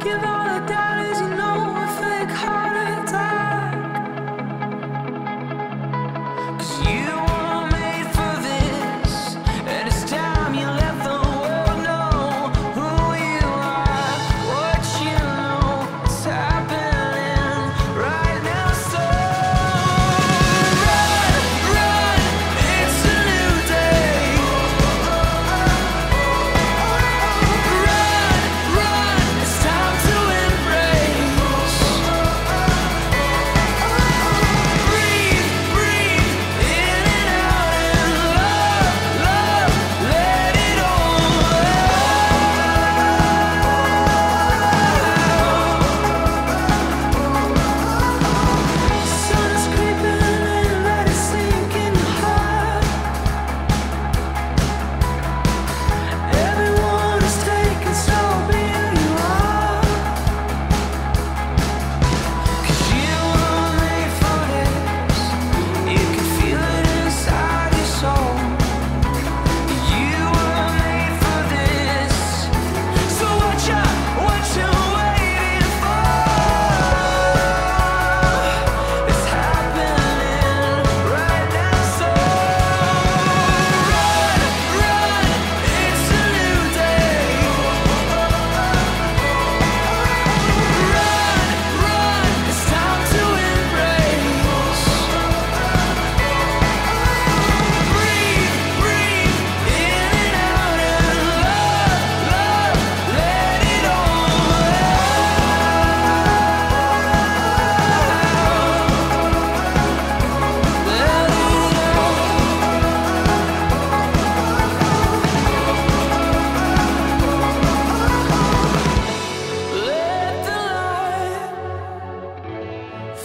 Give all the dollars you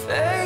Hey.